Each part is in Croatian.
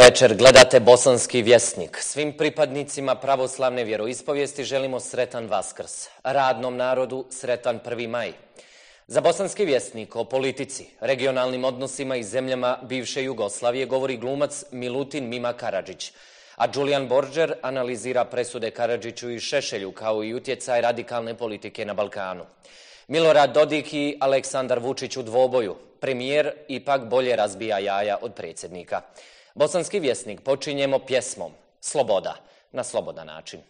Večer, gledate Bosanski vjesnik. Svim pripadnicima pravoslavne vjeroispovijesti želimo sretan Vaskrs. Radnom narodu sretan 1. maj. Za Bosanski vjesnik o politici, regionalnim odnosima i zemljama bivše Jugoslavije govori glumac Milutin Mima Karadžić, a Julian Borđer analizira presude Karadžiću i Šešelju kao i utjecaj radikalne politike na Balkanu. Milorad Dodik i Aleksandar Vučić u dvoboju. Premijer ipak bolje razbija jaja od predsjednika. Bosanski vjesnik počinjemo pjesmom Sloboda na slobodan način.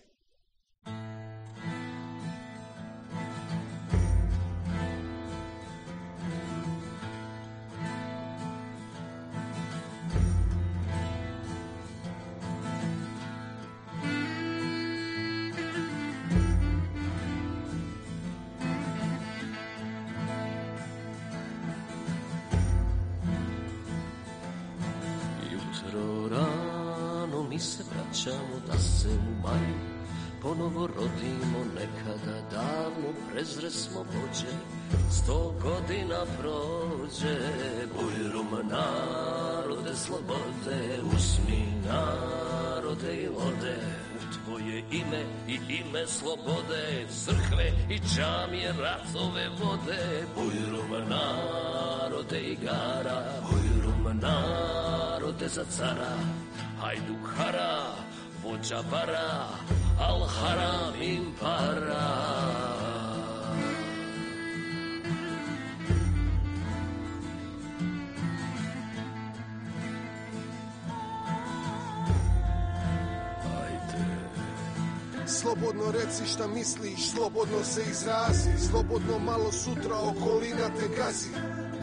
Vraćamo da se u maju ponovo rodimo nekada davno prezresmo vođe. Sto godina prođe bujrum narode slobode usmi narode i lode u tvoje ime i ime slobode crkve i čamije ratove vode. Bujrum narode igara bujrum narode za cara. Hajduk hara, vođa bara, al haram im para. Slobodno reci šta misliš, slobodno se izrazi Slobodno malo sutra okolina te gazi.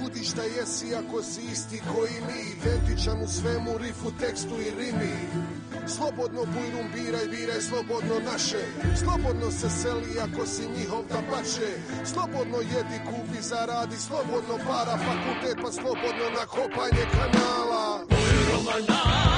Budi šta jesi ako si isti koji mi Identičan u svemu, rifu, tekstu i rimi Slobodno bujrum biraj, biraj slobodno naše. Slobodno se seli ako si njihov da pače Slobodno jedi, kupi, zaradi. Slobodno para fakultet pa slobodno na kopanje kanala Bujrum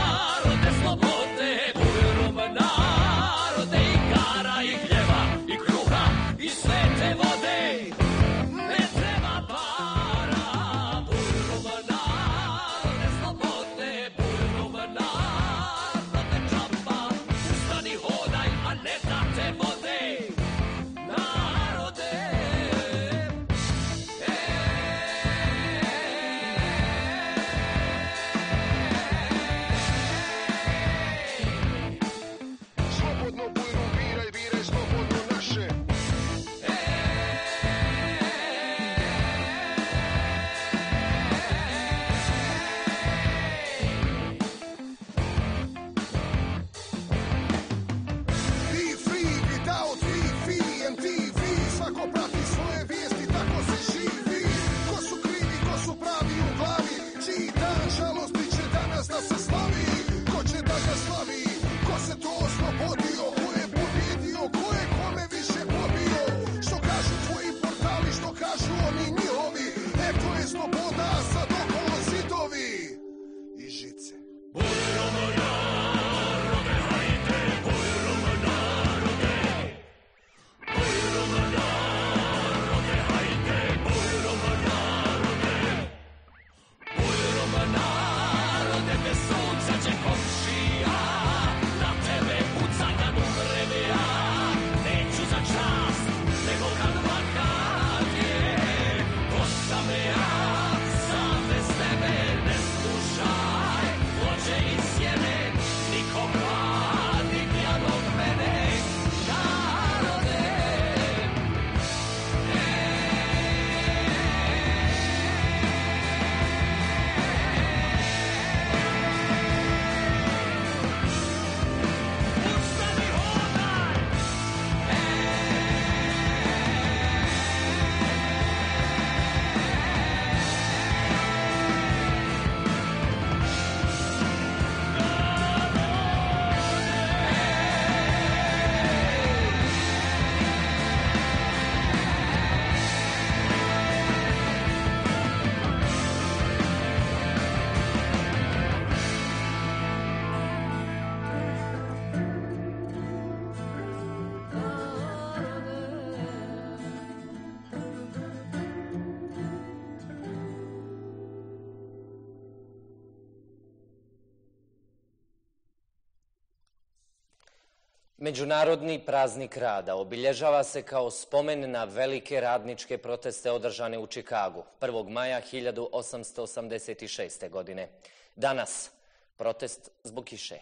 Međunarodni praznik rada obilježava se kao spomen na velike radničke proteste održane u Čikagu 1. maja 1886. godine. Danas protest zbog kiše.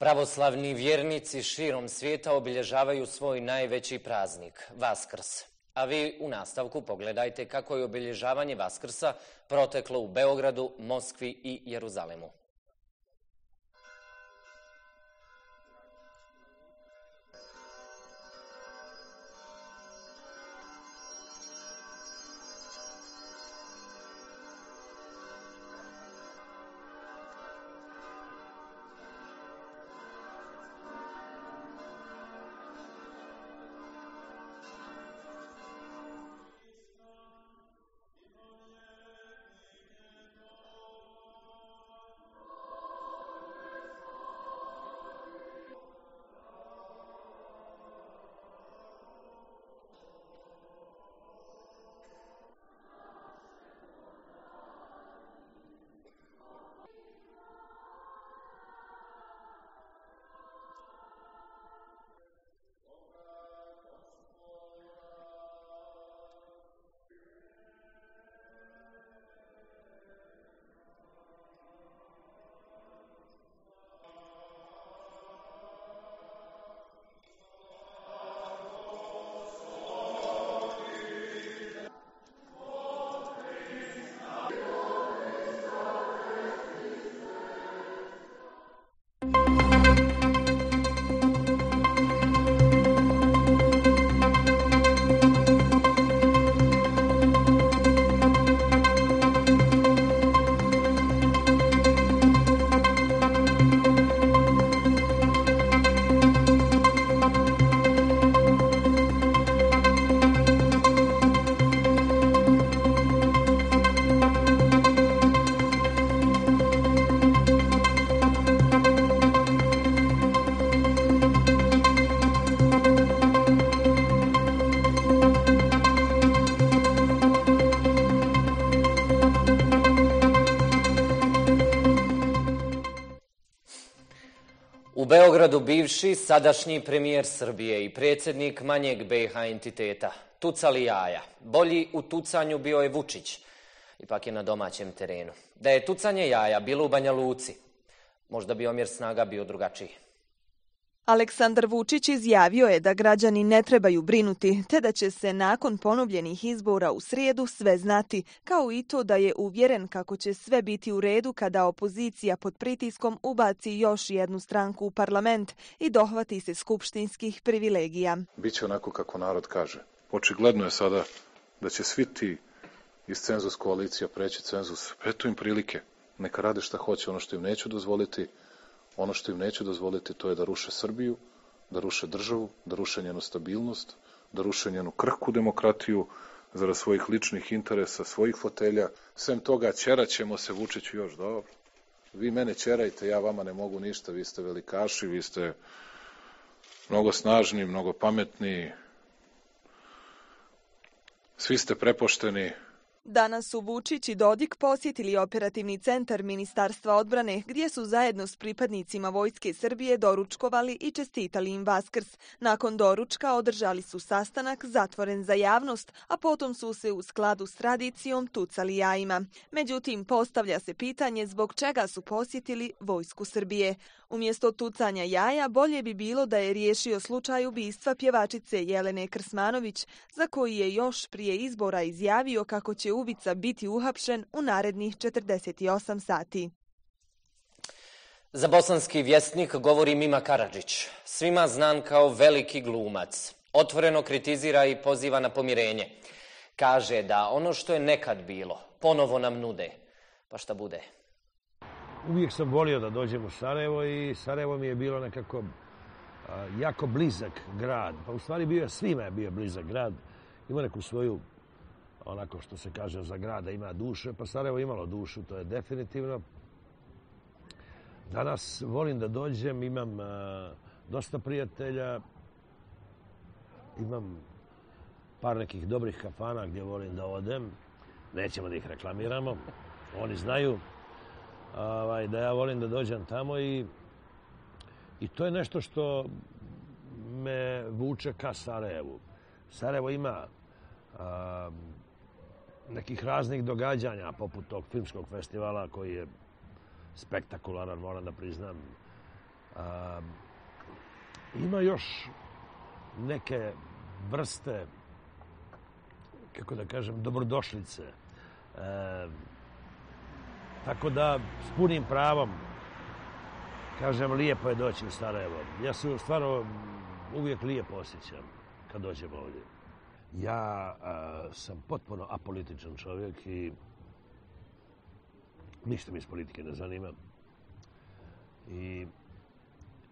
Pravoslavni vjernici širom svijeta obilježavaju svoj najveći praznik, Vaskrs. A vi u nastavku pogledajte kako je obilježavanje Vaskrsa proteklo u Beogradu, Moskvi i Jeruzalemu. Beogradu bivši, sadašnji premijer Srbije i predsjednik manjeg BiH entiteta, tucali jaja. Bolji u tucanju bio je Vučić, ipak je na domaćem terenu. Da je tucanje jaja bilo u Banja Luci, možda bi omjer snaga bio drugačiji. Aleksandar Vučić izjavio je da građani ne trebaju brinuti, te da će se nakon ponovljenih izbora u srijedu sve znati, kao i to da je uvjeren kako će sve biti u redu kada opozicija pod pritiskom ubaci još jednu stranku u parlament i dohvati se skupštinskih privilegija. Biće onako kako narod kaže. Očigledno je sada da će svi ti iz cenzus koalicija preći cenzus. Eto im prilike. Neka rade šta hoće, ono što im neću dozvoliti, Ono što im neću dozvoliti to je da ruše Srbiju, da ruše državu, da ruše njenu stabilnost, da ruše njenu krhku demokratiju, zarad svojih ličnih interesa, svojih fotelja. Sem toga, ćeraćemo se Vučiću još dobro. Vi mene ćerajte, ja vama ne mogu ništa, vi ste velikaši, vi ste mnogo snažni, mnogo pametni, svi ste prepošteni, Danas su Vučić i Dodik posjetili operativni centar Ministarstva odbrane gdje su zajedno s pripadnicima Vojske Srbije doručkovali i čestitali im Vaskrs. Nakon doručka održali su sastanak zatvoren za javnost, a potom su se u skladu s tradicijom tucali jajima. Međutim, postavlja se pitanje zbog čega su posjetili Vojsku Srbije. Umjesto tucanja jaja, bolje bi bilo da je riješio slučaj ubistva pjevačice Jelene Krsmanović, za koji je još prije izbora izjavio kako će ubica biti uhapšen u narednih 48 sati. Za bosanski vjesnik govori Mima Karadžić, svima znan kao veliki glumac. Otvoreno kritizira i poziva na pomirenje. Kaže da ono što je nekad bilo, ponovo nam nude. Pa šta bude? uvijek sam volio da dođem u Sarajevo i Sarajevo mi je bilo nekako jako blizak grad. Pa u stvari bio je svima je bio blizak grad. Ima neku svoju, onako što se kaže za grada, ima duše. Pa Sarajevo imalo dušu, to je definitivno. Danas volim da dođem, imam a, dosta prijatelja, imam par nekih dobrih kafana gdje volim da odem. Nećemo da ih reklamiramo. Oni znaju ovaj, da ja volim da dođem tamo i, i to je nešto što me vuče ka Sarajevu. Sarajevo ima nekih raznih događanja, poput tog filmskog festivala koji je spektakularan, moram da priznam. Ima još neke vrste, kako da kažem, dobrodošlice. E, Tako da, s punim pravom, kažem, lijepo je doći u Sarajevo. Ja se stvarno uvijek lijepo osjećam kad dođem ovdje. Ja a, sam potpuno apolitičan čovjek i ništa mi iz politike ne zanima. I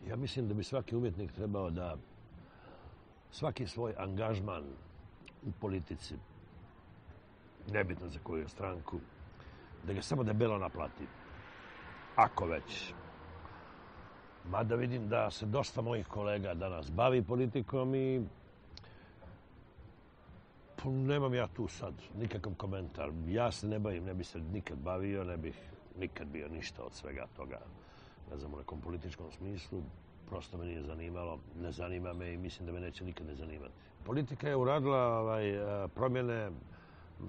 ja mislim da bi svaki umjetnik trebao da svaki svoj angažman u politici, nebitno za koju stranku, da ga samo debelo naplati. Ako već. Mada vidim da se dosta mojih kolega danas bavi politikom i pa nemam ja tu sad nikakav komentar. Ja se ne bavim, ne bi se nikad bavio, ne bih nikad bio ništa od svega toga. Ne znam, u nekom političkom smislu. Prosto me nije zanimalo, ne zanima me i mislim da me neće nikad ne zanimati. Politika je uradila ovaj, promjene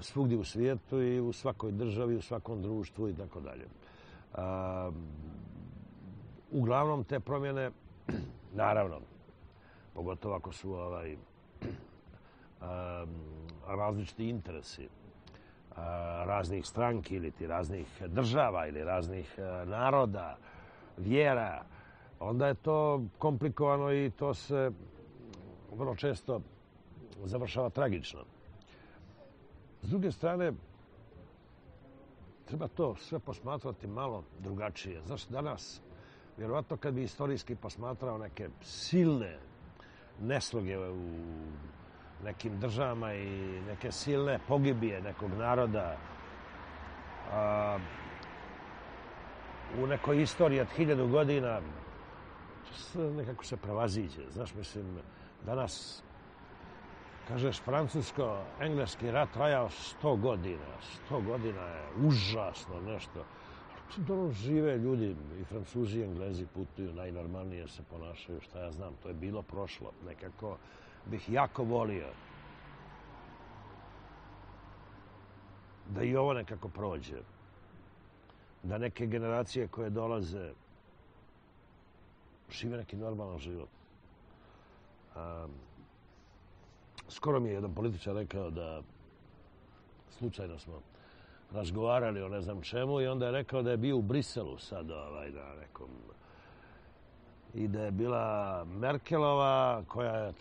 svugdje u svijetu i u svakoj državi, u svakom društvu i tako dalje. Uglavnom te promjene, naravno, pogotovo ako su ovaj, različiti interesi raznih stranki ili ti raznih država ili raznih a, naroda, vjera, onda je to komplikovano i to se vrlo često završava tragično. S druge strane, treba to sve posmatrati malo drugačije. Znaš, danas, vjerovatno kad bi istorijski posmatrao neke silne nesloge u nekim državama i neke silne pogibije nekog naroda, a, u nekoj istoriji od hiljadu godina, nekako se prevaziđe. Znaš, mislim, danas Kažeš, francusko-engleski rat trajao 100 godina. 100 godina je užasno nešto. Dobro žive ljudi, i Francuzi i Englezi putuju, najnormalnije se ponašaju, šta ja znam, to je bilo prošlo. Nekako bih jako volio da i ovo nekako prođe. Da neke generacije koje dolaze žive neki normalan život. Skoro mi je jedan političar rekao da slučajno smo razgovarali o ne znam čemu i onda je rekao da je bio u Briselu sad ovaj, na nekom i da je bila Merkelova koja je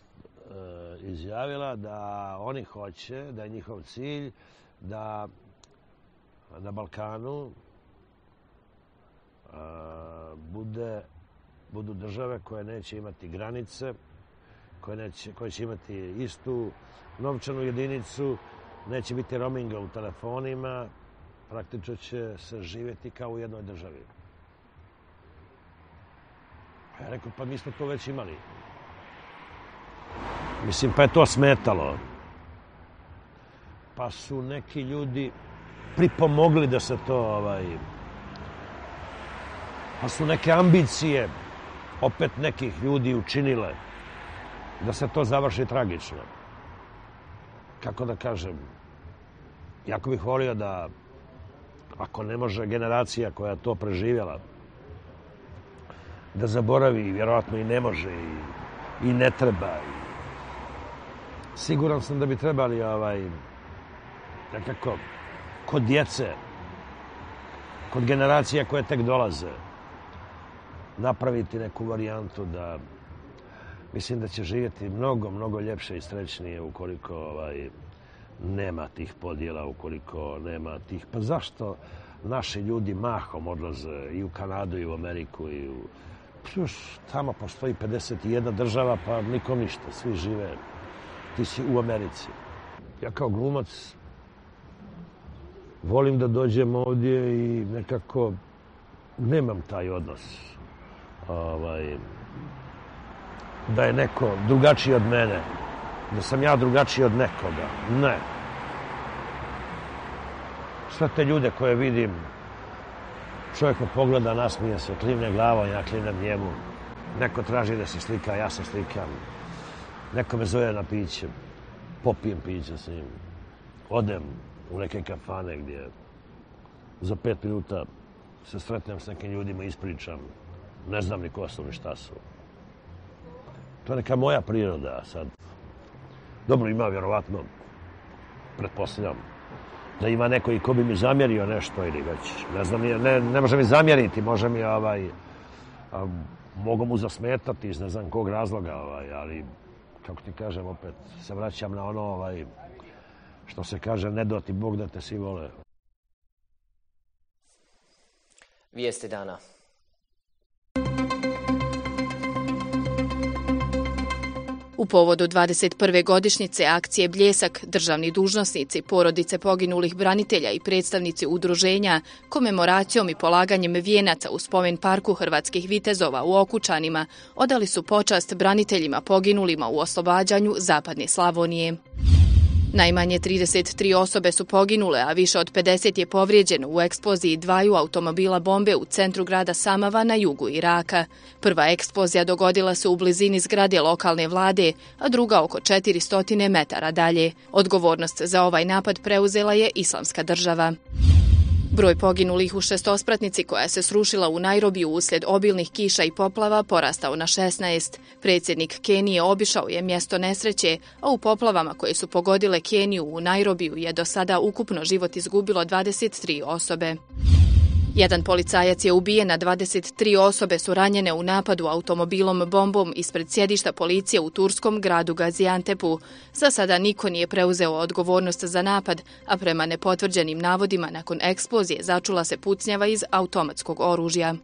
izjavila da oni hoće, da je njihov cilj da na Balkanu e, bude, budu države koje neće imati granice, koje, neće, koje će imati istu novčanu jedinicu, neće biti roaminga u telefonima, praktično će se živjeti kao u jednoj državi. Pa ja rekao, pa mi smo to već imali. Mislim, pa je to smetalo. Pa su neki ljudi pripomogli da se to, ovaj, pa su neke ambicije opet nekih ljudi učinile da se to završi tragično. Kako da kažem, jako bih volio da ako ne može generacija koja to preživjela da zaboravi, vjerojatno i ne može i, i ne treba. Siguran sam da bi trebali ovaj, nekako, kod djece, kod generacija koje tek dolaze, napraviti neku varijantu da mislim da će živjeti mnogo, mnogo ljepše i srećnije ukoliko ovaj, nema tih podjela, ukoliko nema tih... Pa zašto naši ljudi mahom odlaze i u Kanadu i u Ameriku i u... Još tamo postoji 51 država, pa nikom ništa, svi žive. Ti si u Americi. Ja kao glumac volim da dođem ovdje i nekako nemam taj odnos. Ovaj, da je neko drugačiji od mene da sam ja drugačiji od nekoga. Ne. Sve te ljude koje vidim, čovjek me pogleda, nasmije se, klimne glavom, ja klimnem njemu. Neko traži da se slika, ja se slikam. Neko me zove na piće, popijem piće s njim. Odem u neke kafane gdje za pet minuta se sretnem s nekim ljudima, ispričam. Ne znam ni ko su ni šta su. To je neka moja priroda sad. Dobro, ima vjerovatno, pretpostavljam, da ima neko i ko bi mi zamjerio nešto ili već, ne znam, ne, ne može mi zamjeriti, može mi ovaj, a, mogu mu zasmetati iz ne znam kog razloga, ovaj, ali, kako ti kažem, opet se vraćam na ono, ovaj, što se kaže, ne doti Bog da te svi vole. Vijesti dana. U povodu 21. godišnjice akcije Bljesak, državni dužnosnici, porodice poginulih branitelja i predstavnici udruženja, komemoracijom i polaganjem vijenaca u spomen parku Hrvatskih vitezova u Okučanima odali su počast braniteljima poginulima u oslobađanju Zapadne Slavonije. Najmanje 33 osobe su poginule, a više od 50 je povrijeđeno u eksploziji dvaju automobila bombe u centru grada Samava na jugu Iraka. Prva eksplozija dogodila se u blizini zgrade lokalne vlade, a druga oko 400 metara dalje. Odgovornost za ovaj napad preuzela je islamska država. Broj poginulih u šestospratnici koja se srušila u Nairobiju uslijed obilnih kiša i poplava porastao na 16. Predsjednik Kenije obišao je mjesto nesreće, a u poplavama koje su pogodile Keniju u Nairobiju je do sada ukupno život izgubilo 23 osobe. Jedan policajac je ubijen, a 23 osobe su ranjene u napadu automobilom bombom ispred sjedišta policije u turskom gradu Gaziantepu. Za sada niko nije preuzeo odgovornost za napad, a prema nepotvrđenim navodima nakon eksplozije začula se pucnjava iz automatskog oružja.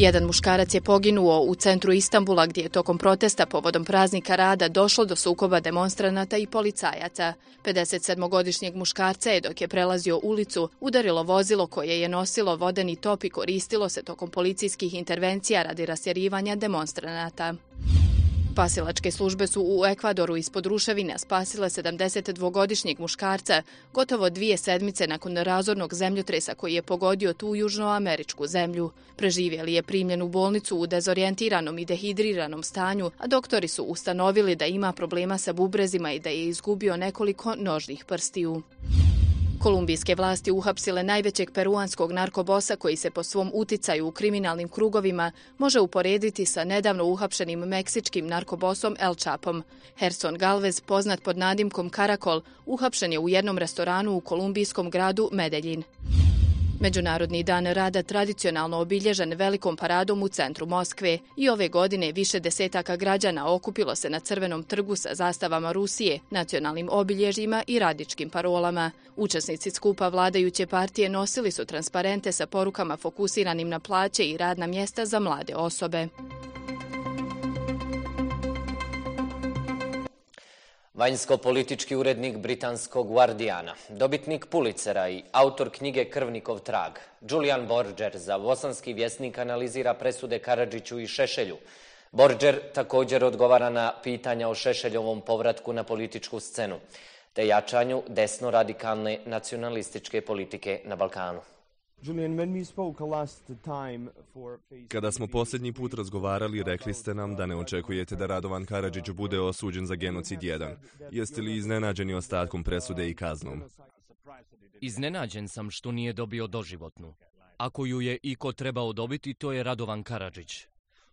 Jedan muškarac je poginuo u centru Istambula gdje je tokom protesta povodom praznika rada došlo do sukoba demonstranata i policajaca. 57-godišnjeg muškarca je dok je prelazio ulicu udarilo vozilo koje je nosilo vodeni top i koristilo se tokom policijskih intervencija radi rasjerivanja demonstranata. Spasilačke službe su u Ekvadoru ispod ruševina spasile 72-godišnjeg muškarca gotovo dvije sedmice nakon razornog zemljotresa koji je pogodio tu južnoameričku zemlju. Preživjeli je primljen u bolnicu u dezorijentiranom i dehidriranom stanju, a doktori su ustanovili da ima problema sa bubrezima i da je izgubio nekoliko nožnih prstiju. Kolumbijske vlasti uhapsile najvećeg peruanskog narkobosa koji se po svom uticaju u kriminalnim krugovima može uporediti sa nedavno uhapšenim meksičkim narkobosom El Chapom. Herson Galvez, poznat pod nadimkom Karakol, uhapšen je u jednom restoranu u kolumbijskom gradu Medeljin. Međunarodni dan rada tradicionalno obilježen velikom paradom u centru Moskve i ove godine više desetaka građana okupilo se na Crvenom trgu sa zastavama Rusije, nacionalnim obilježjima i radičkim parolama. Učesnici skupa vladajuće partije nosili su transparente sa porukama fokusiranim na plaće i radna mjesta za mlade osobe. Vanjsko-politički urednik britanskog Guardiana, dobitnik Pulicera i autor knjige Krvnikov trag, Julian Borger za bosanski vjesnik analizira presude Karadžiću i Šešelju. Borger također odgovara na pitanja o Šešeljovom povratku na političku scenu, te jačanju desno-radikalne nacionalističke politike na Balkanu. Kada smo posljednji put razgovarali, rekli ste nam da ne očekujete da Radovan Karadžić bude osuđen za genocid 1. Jeste li iznenađeni ostatkom presude i kaznom? Iznenađen sam što nije dobio doživotnu. Ako ju je iko trebao dobiti, to je Radovan Karadžić.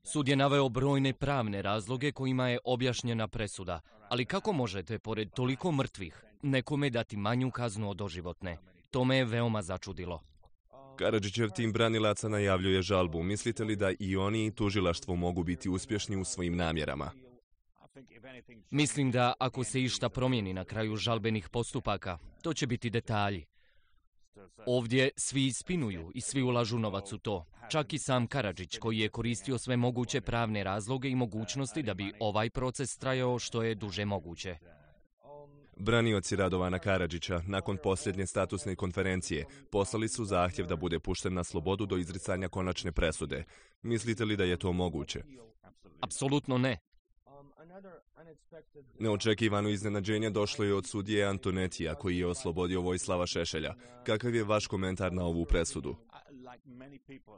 Sud je naveo brojne pravne razloge kojima je objašnjena presuda, ali kako možete, pored toliko mrtvih, nekome dati manju kaznu od doživotne? To me je veoma začudilo. Karadžićev tim branilaca najavljuje žalbu. Mislite li da i oni i tužilaštvo mogu biti uspješni u svojim namjerama? Mislim da ako se išta promijeni na kraju žalbenih postupaka, to će biti detalji. Ovdje svi ispinuju i svi ulažu novac u to. Čak i sam Karadžić koji je koristio sve moguće pravne razloge i mogućnosti da bi ovaj proces trajao što je duže moguće. Branioci Radovana Karadžića nakon posljednje statusne konferencije poslali su zahtjev da bude pušten na slobodu do izricanja konačne presude. Mislite li da je to moguće? Apsolutno ne. Neočekivano iznenađenje došlo je od sudije Antonetija koji je oslobodio Vojslava Šešelja. Kakav je vaš komentar na ovu presudu?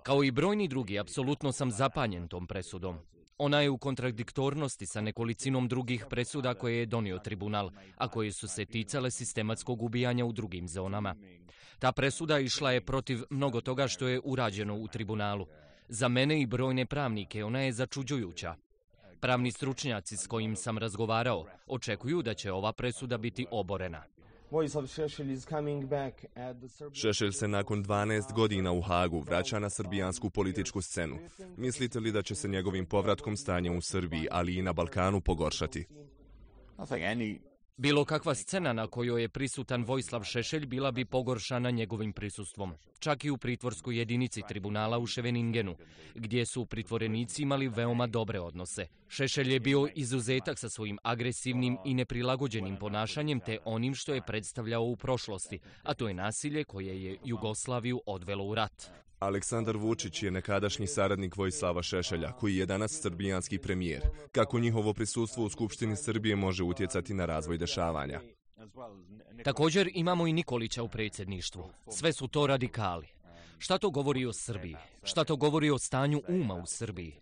Kao i brojni drugi, apsolutno sam zapanjen tom presudom. Ona je u kontradiktornosti sa nekolicinom drugih presuda koje je donio tribunal, a koje su se ticale sistematskog ubijanja u drugim zonama. Ta presuda išla je protiv mnogo toga što je urađeno u tribunalu. Za mene i brojne pravnike ona je začuđujuća. Pravni stručnjaci s kojim sam razgovarao očekuju da će ova presuda biti oborena. Šešelj se nakon 12 godina u Hagu vraća na srbijansku političku scenu. Mislite li da će se njegovim povratkom stanje u Srbiji, ali i na Balkanu pogoršati? Bilo kakva scena na kojoj je prisutan Vojslav Šešelj bila bi pogoršana njegovim prisustvom. Čak i u pritvorskoj jedinici tribunala u Ševeningenu, gdje su pritvorenici imali veoma dobre odnose. Šešelj je bio izuzetak sa svojim agresivnim i neprilagođenim ponašanjem te onim što je predstavljao u prošlosti, a to je nasilje koje je Jugoslaviju odvelo u rat. Aleksandar Vučić je nekadašnji saradnik Vojslava Šešelja, koji je danas srbijanski premijer. Kako njihovo prisustvo u Skupštini Srbije može utjecati na razvoj dešavanja? Također imamo i Nikolića u predsjedništvu. Sve su to radikali. Šta to govori o Srbiji? Šta to govori o stanju uma u Srbiji?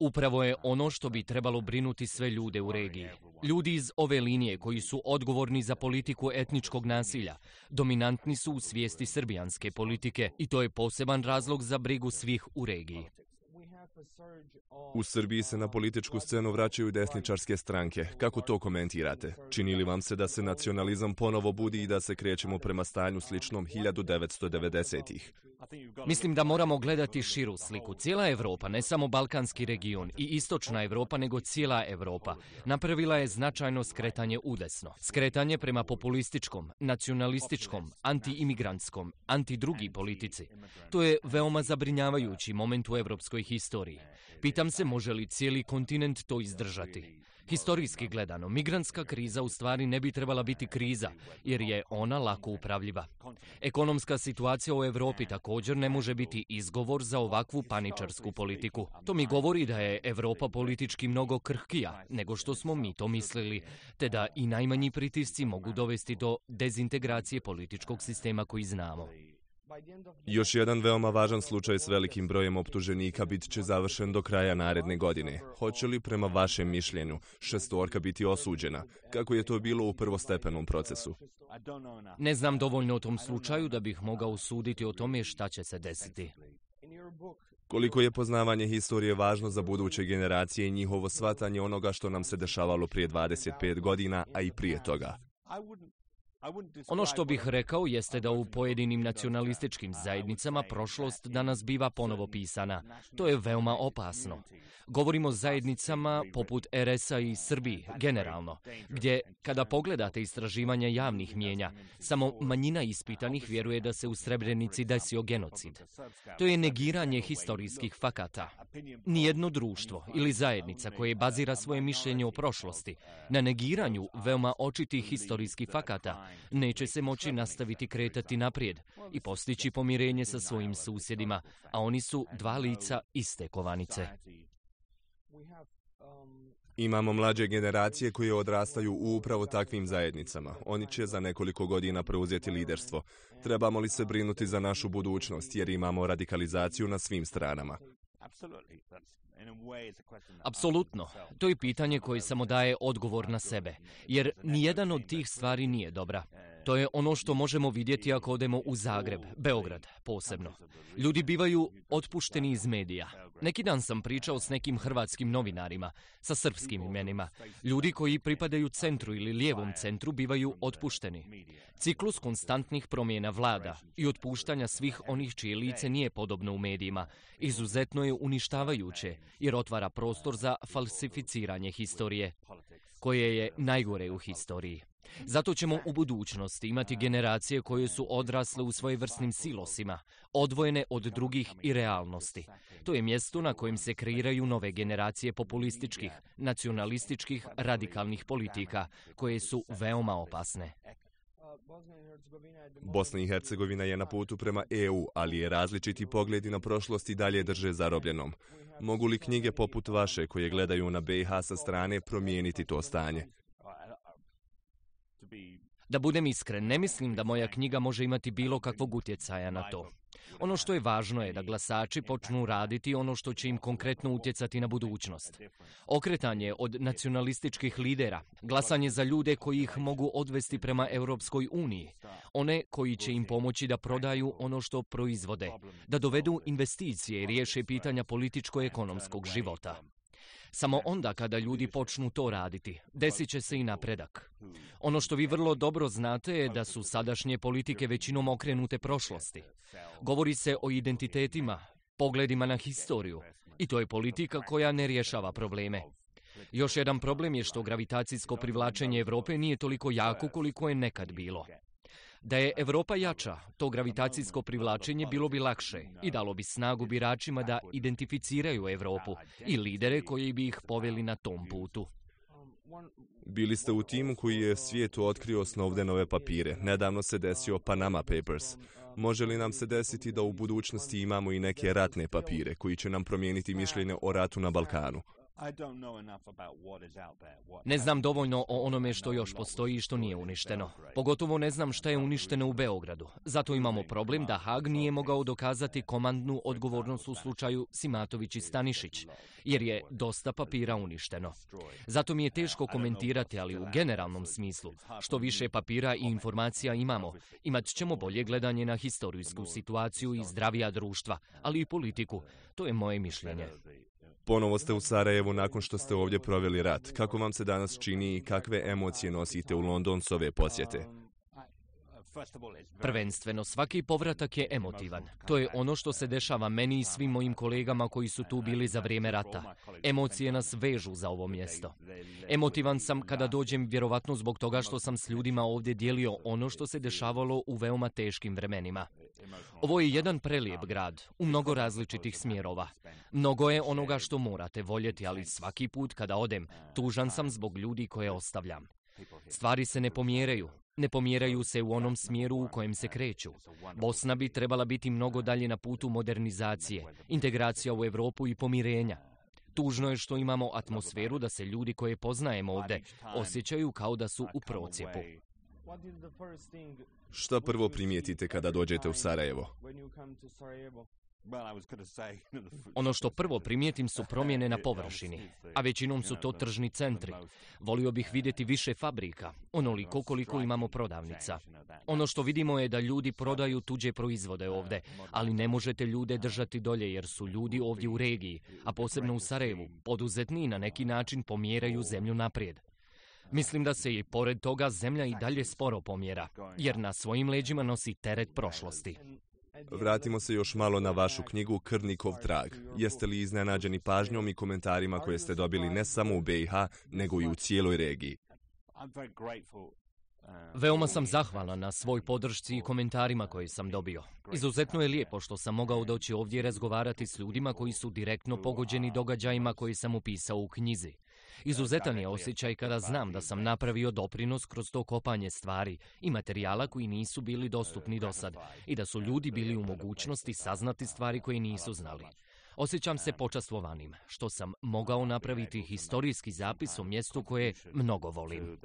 Upravo je ono što bi trebalo brinuti sve ljude u regiji. Ljudi iz ove linije koji su odgovorni za politiku etničkog nasilja, dominantni su u svijesti srbijanske politike i to je poseban razlog za brigu svih u regiji. U Srbiji se na političku scenu vraćaju desničarske stranke. Kako to komentirate? Čini li vam se da se nacionalizam ponovo budi i da se krećemo prema stanju sličnom 1990-ih? Mislim da moramo gledati širu sliku. Cijela Evropa, ne samo Balkanski region i istočna Evropa, nego cijela Evropa, napravila je značajno skretanje udesno. Skretanje prema populističkom, nacionalističkom, antiimigrantskom, antidrugi politici. To je veoma zabrinjavajući moment u evropskoj historiji. Pitam se može li cijeli kontinent to izdržati. Historijski gledano, migrantska kriza u stvari ne bi trebala biti kriza, jer je ona lako upravljiva. Ekonomska situacija u Europi također ne može biti izgovor za ovakvu paničarsku politiku. To mi govori da je Europa politički mnogo krhkija nego što smo mi to mislili, te da i najmanji pritisci mogu dovesti do dezintegracije političkog sistema koji znamo. Još jedan veoma važan slučaj s velikim brojem optuženika bit će završen do kraja naredne godine. Hoće li prema vašem mišljenju šestorka biti osuđena, kako je to bilo u prvostepenom procesu? Ne znam dovoljno o tom slučaju da bih mogao suditi o tome šta će se desiti. Koliko je poznavanje historije važno za buduće generacije i njihovo shvatanje onoga što nam se dešavalo prije 25 godina, a i prije toga? Ono što bih rekao jeste da u pojedinim nacionalističkim zajednicama prošlost danas biva ponovo pisana. To je veoma opasno. Govorimo o zajednicama poput RS-a i Srbiji, generalno, gdje kada pogledate istraživanja javnih mijenja, samo manjina ispitanih vjeruje da se u Srebrenici desio genocid. To je negiranje historijskih fakata. Nijedno društvo ili zajednica koje bazira svoje mišljenje o prošlosti na negiranju veoma očitih historijskih fakata neće se moći nastaviti kretati naprijed i postići pomirenje sa svojim susjedima, a oni su dva lica iste kovanice. Imamo mlađe generacije koje odrastaju u upravo takvim zajednicama. Oni će za nekoliko godina preuzeti liderstvo. Trebamo li se brinuti za našu budućnost jer imamo radikalizaciju na svim stranama? Apsolutno. To je pitanje koje samo daje odgovor na sebe, jer nijedan od tih stvari nije dobra. To je ono što možemo vidjeti ako odemo u Zagreb, Beograd posebno. Ljudi bivaju otpušteni iz medija. Neki dan sam pričao s nekim hrvatskim novinarima, sa srpskim imenima. Ljudi koji pripadaju centru ili lijevom centru bivaju otpušteni. Ciklus konstantnih promjena vlada i otpuštanja svih onih čije lice nije podobno u medijima izuzetno je uništavajuće jer otvara prostor za falsificiranje historije, koje je najgore u historiji. Zato ćemo u budućnosti imati generacije koje su odrasle u svojevrsnim silosima, odvojene od drugih i realnosti. To je mjesto na kojem se kreiraju nove generacije populističkih, nacionalističkih, radikalnih politika, koje su veoma opasne. Bosna i Hercegovina je na putu prema EU, ali je različiti pogledi na prošlost i dalje drže zarobljenom. Mogu li knjige poput vaše koje gledaju na BiH sa strane promijeniti to stanje? Da budem iskren, ne mislim da moja knjiga može imati bilo kakvog utjecaja na to. Ono što je važno je da glasači počnu raditi ono što će im konkretno utjecati na budućnost. Okretanje od nacionalističkih lidera, glasanje za ljude koji ih mogu odvesti prema Europskoj uniji, one koji će im pomoći da prodaju ono što proizvode, da dovedu investicije i riješe pitanja političko-ekonomskog života. Samo onda kada ljudi počnu to raditi, desit će se i napredak. Ono što vi vrlo dobro znate je da su sadašnje politike većinom okrenute prošlosti. Govori se o identitetima, pogledima na historiju i to je politika koja ne rješava probleme. Još jedan problem je što gravitacijsko privlačenje Europe nije toliko jako koliko je nekad bilo. Da je Europa jača, to gravitacijsko privlačenje bilo bi lakše i dalo bi snagu biračima da identificiraju Europu i lidere koji bi ih poveli na tom putu. Bili ste u timu koji je svijetu otkrio Snowdenove papire. Nedavno se desio Panama Papers. Može li nam se desiti da u budućnosti imamo i neke ratne papire koji će nam promijeniti mišljenje o ratu na Balkanu? Ne znam dovoljno o onome što još postoji i što nije uništeno. Pogotovo ne znam šta je uništeno u Beogradu. Zato imamo problem da Hag nije mogao dokazati komandnu odgovornost u slučaju Simatović i Stanišić, jer je dosta papira uništeno. Zato mi je teško komentirati, ali u generalnom smislu, što više papira i informacija imamo, imat ćemo bolje gledanje na historijsku situaciju i zdravija društva, ali i politiku. To je moje mišljenje. Ponovo ste u Sarajevu nakon što ste ovdje proveli rat. Kako vam se danas čini i kakve emocije nosite u London s ove posjete? Prvenstveno, svaki povratak je emotivan. To je ono što se dešava meni i svim mojim kolegama koji su tu bili za vrijeme rata. Emocije nas vežu za ovo mjesto. Emotivan sam kada dođem vjerovatno zbog toga što sam s ljudima ovdje dijelio ono što se dešavalo u veoma teškim vremenima. Ovo je jedan prelijep grad, u mnogo različitih smjerova. Mnogo je onoga što morate voljeti, ali svaki put kada odem, tužan sam zbog ljudi koje ostavljam. Stvari se ne pomjeraju, ne pomjeraju se u onom smjeru u kojem se kreću. Bosna bi trebala biti mnogo dalje na putu modernizacije, integracija u Europu i pomirenja. Tužno je što imamo atmosferu da se ljudi koje poznajemo ovdje osjećaju kao da su u procijepu. Šta prvo primijetite kada dođete u Sarajevo? Ono što prvo primijetim su promjene na površini, a većinom su to tržni centri. Volio bih vidjeti više fabrika, onoliko koliko imamo prodavnica. Ono što vidimo je da ljudi prodaju tuđe proizvode ovdje, ali ne možete ljude držati dolje jer su ljudi ovdje u regiji, a posebno u Sarajevu, poduzetni na neki način pomjeraju zemlju naprijed. Mislim da se i pored toga zemlja i dalje sporo pomjera, jer na svojim leđima nosi teret prošlosti. Vratimo se još malo na vašu knjigu Krnikov trag. Jeste li iznenađeni pažnjom i komentarima koje ste dobili ne samo u BiH, nego i u cijeloj regiji? Veoma sam zahvalan na svoj podršci i komentarima koje sam dobio. Izuzetno je lijepo što sam mogao doći ovdje razgovarati s ljudima koji su direktno pogođeni događajima koji sam upisao u knjizi. Izuzetan je osjećaj kada znam da sam napravio doprinos kroz to kopanje stvari i materijala koji nisu bili dostupni do sad i da su ljudi bili u mogućnosti saznati stvari koje nisu znali. Osjećam se počastvovanim, što sam mogao napraviti historijski zapis o mjestu koje mnogo volim.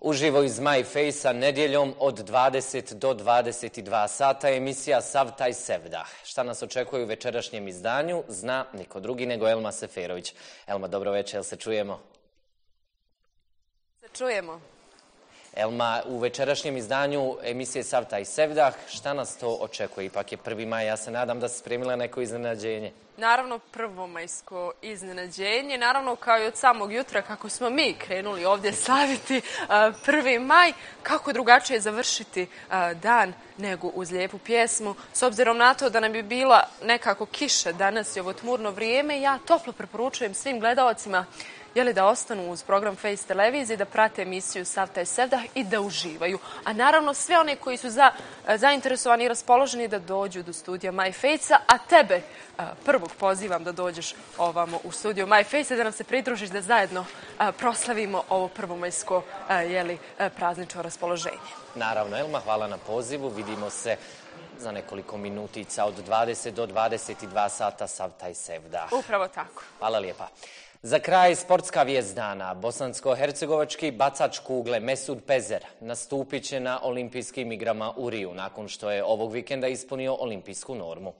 Uživo iz My Face-a nedjeljom od 20 do 22 sata emisija Sav taj sevda. Šta nas očekuje u večerašnjem izdanju zna niko drugi nego Elma Seferović. Elma, dobro večer, jel se čujemo? Se čujemo. Elma, u večerašnjem izdanju emisije Sav taj sevdah, šta nas to očekuje? Ipak je prvi maj, ja se nadam da se spremila neko iznenađenje. Naravno prvomajsko iznenađenje, naravno kao i od samog jutra kako smo mi krenuli ovdje slaviti prvi maj, kako drugačije završiti dan nego uz lijepu pjesmu. S obzirom na to da nam bi bila nekako kiša danas i ovo tmurno vrijeme, ja toplo preporučujem svim gledalcima li da ostanu uz program Face televizije, da prate emisiju Sav taj sevdah i da uživaju. A naravno sve one koji su zainteresovani i raspoloženi da dođu do studija My Face-a, a tebe prvog pozivam da dođeš ovamo u studiju My Face da nam se pridružiš da zajedno proslavimo ovo prvomajsko jeli, praznično raspoloženje. Naravno, Elma, hvala na pozivu. Vidimo se za nekoliko minutica od 20 do 22 sata sav taj sevdah. Upravo tako. Hvala lijepa. Za kraj sportska vijest dana. Bosansko-hercegovački bacač kugle Mesud Pezer nastupit će na olimpijskim igrama u Riju nakon što je ovog vikenda ispunio olimpijsku normu.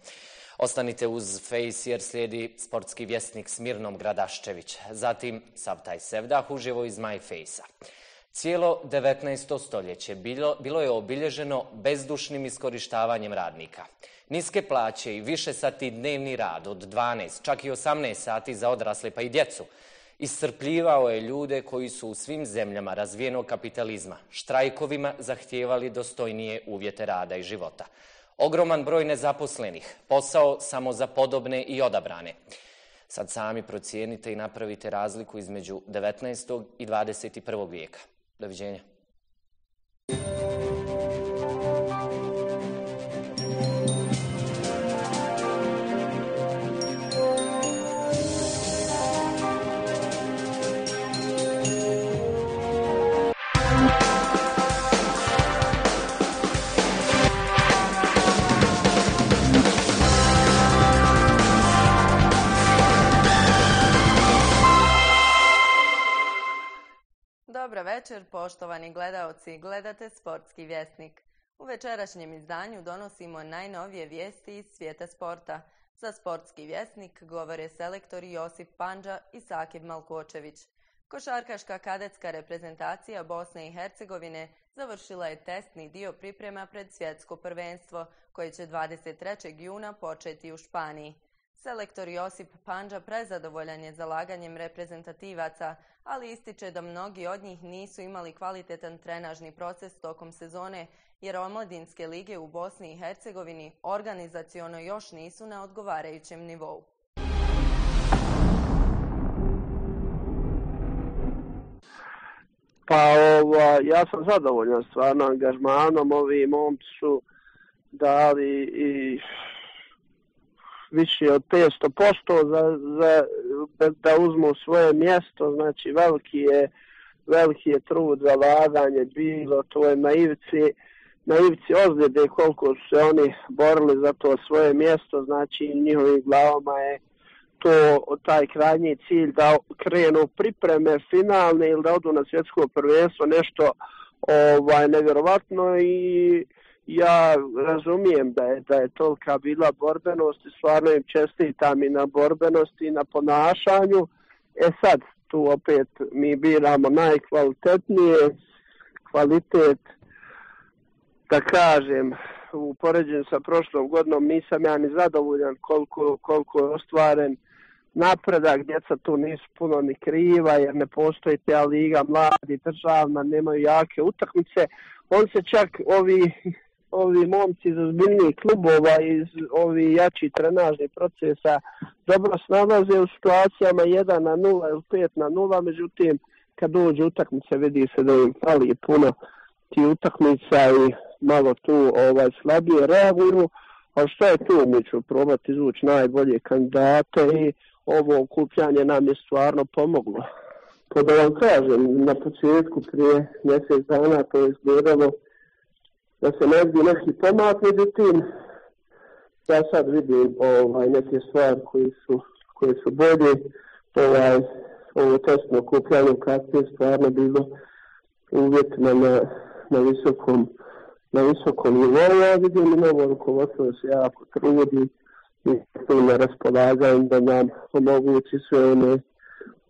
Ostanite uz Face jer slijedi sportski vjesnik Smirnom Gradaščević. Zatim Savtaj Sevdah uživo iz My Face-a. Cijelo 19. stoljeće bilo, bilo je obilježeno bezdušnim iskorištavanjem radnika. Niske plaće i više sati dnevni rad od 12, čak i 18 sati za odrasle pa i djecu, iscrpljivao je ljude koji su u svim zemljama razvijenog kapitalizma štrajkovima zahtijevali dostojnije uvjete rada i života. Ogroman broj nezaposlenih, posao samo za podobne i odabrane. Sad sami procijenite i napravite razliku između 19. i 21. vijeka. До видения. Dobro večer, poštovani gledaoci. Gledate Sportski vjesnik. U večerašnjem izdanju donosimo najnovije vijesti iz svijeta sporta. Za Sportski vjesnik govore selektori Josip Panđa i Sakib Malkočević. Košarkaška kadetska reprezentacija Bosne i Hercegovine završila je testni dio priprema pred svjetsko prvenstvo, koje će 23. juna početi u Španiji. Selektor Josip Panđa prezadovoljan je zalaganjem reprezentativaca, ali ističe da mnogi od njih nisu imali kvalitetan trenažni proces tokom sezone, jer omladinske lige u Bosni i Hercegovini organizaciono još nisu na odgovarajućem nivou. Pa ova, ja sam zadovoljan stvarno angažmanom, ovi momci su dali i više od 500% za, za, da uzmu svoje mjesto, znači veliki je, veliki je trud za laganje bilo, to je na ivici, na ivici ozljede koliko su se oni borili za to svoje mjesto, znači njihovim glavama je to taj krajnji cilj da krenu pripreme finalne ili da odu na svjetsko prvenstvo nešto ovaj nevjerovatno i ja razumijem da je, da je tolika bila borbenost i stvarno im čestitam i na borbenosti i na ponašanju. E sad, tu opet mi biramo najkvalitetnije, kvalitet, da kažem, u poređenju sa prošlom godinom nisam ja ni zadovoljan koliko, koliko je ostvaren napredak, djeca tu nisu puno ni kriva jer ne postoji ta liga mladi, državna, nemaju jake utakmice. On se čak ovi ovi momci iz ozbiljnijih klubova, iz ovi jači trenažnih procesa dobro snalaze u situacijama 1 na 0 ili 5 na 0, međutim kad dođe utakmice vidi se da im fali puno ti utakmica i malo tu ovaj slabije reaguju, ali što je tu, mi ću probati izvući najbolje kandidate i ovo okupljanje nam je stvarno pomoglo. Pa da vam kažem, na početku prije mjesec dana to je izgledalo da se vidi neki pomak, međutim, ja sad vidim ovaj, neke stvari koji su, koji su bolje, ovaj, ovo testno okupljanje u je stvarno bilo uvjetima na, na visokom na visokom nivou, ja vidim i novo rukovodstvo se jako trudi i tu na raspolaganju da nam omogući sve one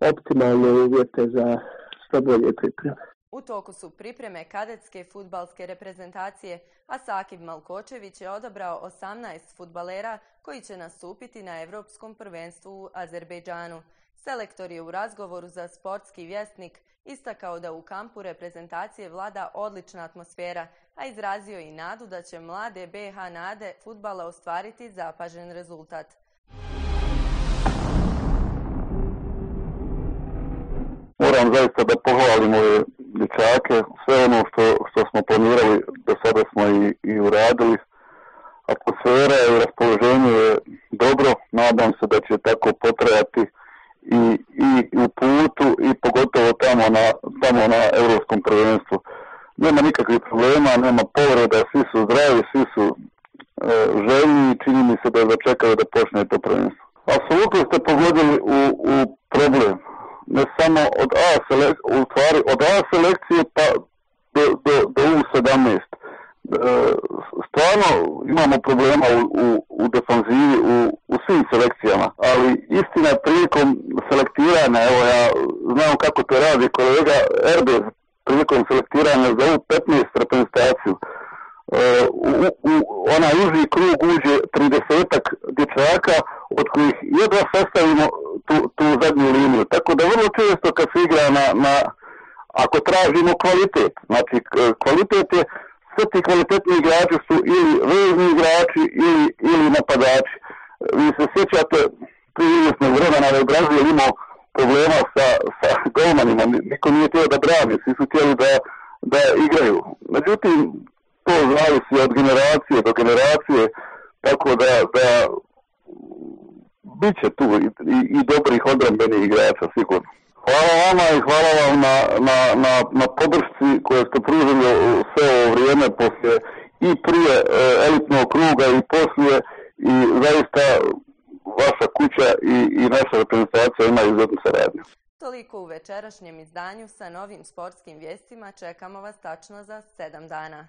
optimalne uvjete za što bolje pripreme. U toku su pripreme kadetske futbalske reprezentacije, a Sakib Malkočević je odabrao 18 futbalera koji će nastupiti na Europskom prvenstvu u Azerbejdžanu. Selektor je u razgovoru za sportski vjesnik istakao da u kampu reprezentacije vlada odlična atmosfera, a izrazio i nadu da će mlade BH nade futbala ostvariti zapažen rezultat. Moram zaista da pohvalim ove dječake, sve ono što, što smo planirali do sada smo i, i uradili. Atmosfera i raspoloženje je dobro, nadam se da će tako potrajati i, i u putu i pogotovo tamo na, tamo na Europskom prvenstvu. Nema nikakvih problema, nema povreda, svi su zdravi, svi su e, željni i čini mi se da začekaju da počne to prvenstvo. Apsolutno ste pogodili u, u problem ne samo od A selekcije, u stvari od A selekcije pa do, do, do U17. E, stvarno imamo problema u, u, u defanzivi u, u svim selekcijama, ali istina prilikom selektiranja, evo ja znam kako to radi kolega Erbe prilikom selektiranja za U15 reprezentaciju, u, u, onaj uži krug uđe 30 dječaka, od kojih jedva sastavimo tu, tu zadnju liniju. Tako da vrlo često kad se igra na, na ako tražimo kvalitet, znači kvalitet je sve ti kvalitetni igrači su ili vezni igrači ili, ili napadači. Vi se sjećate prije izvjesnog vremena da je Brazil imao problema sa, sa golmanima, niko nije htio da brani, svi su htjeli da, da igraju. Međutim, to zavisi od generacije do generacije, tako da, da bit će tu i, i, i dobrih odbrambenih igrača sigurno. Hvala vama i hvala vam na, na, na, na podršci koje ste pružili sve ovo vrijeme poslije i prije e, elitnog kruga i poslije i zaista vaša kuća i, i naša reprezentacija ima izuzetnu saradnju. Toliko u večerašnjem izdanju sa novim sportskim vijestima čekamo vas tačno za sedam dana.